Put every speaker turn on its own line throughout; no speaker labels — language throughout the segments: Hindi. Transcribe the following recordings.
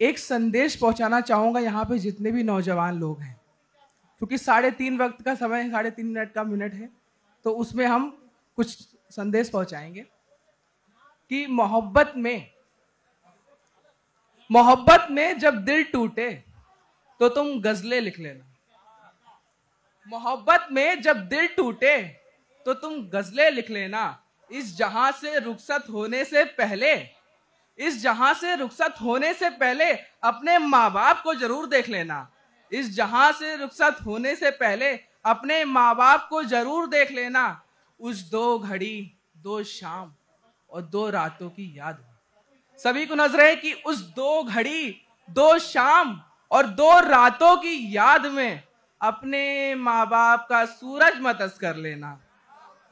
एक संदेश पहुंचाना चाहूँगा यहाँ पे जितने भी नौजवान लोग हैं। क्योंकि साढ़े तीन वक्त का समय है, साढ़े तीन मिनट का मिनट है तो उसमें हम कुछ संदेश पहुंचाएँगे कि मोहब्बत में मोहब्बत में जब दिल टूटे तो तुम गजलें लिख लेना। मोहब्बत में जब दिल टूटे तो तुम गजलें लिख लेना। इस जहाँ से रुखसत होने से पहले इस जहाँ से रुखसत होने से पहले अपने माँ बाप को ज़रूर देख लेना। इस जहाँ से रुखसत होने से पहले अपने माँ बाप को ज़रूर देख लेना। उस दो घड़ी, दो शाम और दो रातों की याद सभी को नज़र है कि उस दो घड़ी, दो शाम और दो रातों की याद में अपने माँ बाप का सूरज मतस कर लेना।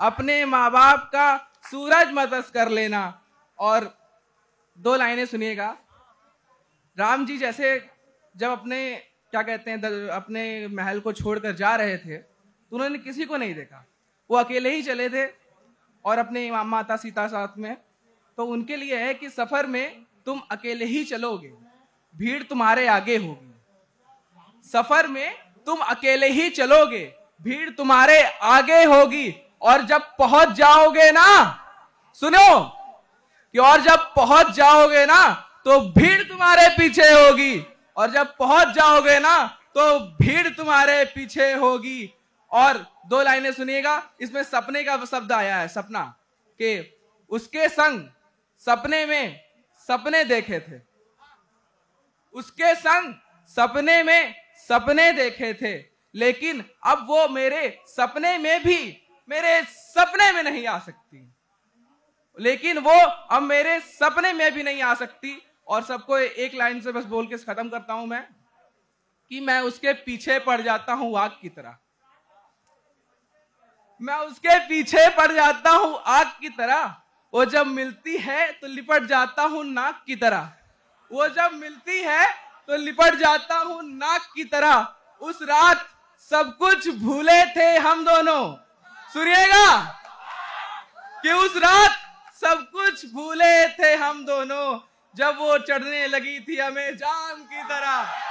अपने माँ बाप का सूरज मतस कर लेना और दो लाइनें सुनिएगा। राम जी जैसे जब अपने, क्या कहते हैं अपने महल को छोड़कर जा रहे थे तो उन्होंने किसी को नहीं देखा। वो अकेले ही चले थे और अपने माता सीता साथ में। तो उनके लिए है कि सफ़र में तुम अकेले ही चलोगे, भीड़ तुम्हारे आगे होगी। सफ़र में तुम अकेले ही चलोगे, भीड़ तुम्हारे आगे होगी। और जब पहुँच जाओगे ना, सुनो कि और जब पहुँच जाओगे ना तो भीड़ तुम्हारे पीछे होगी। और जब पहुँच जाओगे ना तो भीड़ तुम्हारे पीछे होगी। और दो लाइनें सुनिएगा, इसमें सपने का शब्द आया है, सपना, कि उसके संग सपने में सपने देखे थे। उसके संग सपने में सपने देखे थे, लेकिन अब वो मेरे सपने में भी, मेरे सपने में नहीं आ सकती। लेकिन वो अब मेरे सपने में भी नहीं आ सकती और सबको एक लाइन से बस बोल के खत्म करता हूँ मैं कि मैं उसके पीछे पड़ जाता हूँ आग की तरह। मैं उसके पीछे पड़ जाता हूँ आग की तरह। वो जब मिलती है तो लिपट जाता हूँ नाक की तरह। वो जब मिलती है तो लिपट जाता हूँ नाक की तरह। उस रात सब कुछ भूले थे हम दोनों। सुनिएगा कि उस रात सब कुछ भूले थे हम दोनों। जब वो चढ़ने लगी थी हमें जाम की तरह।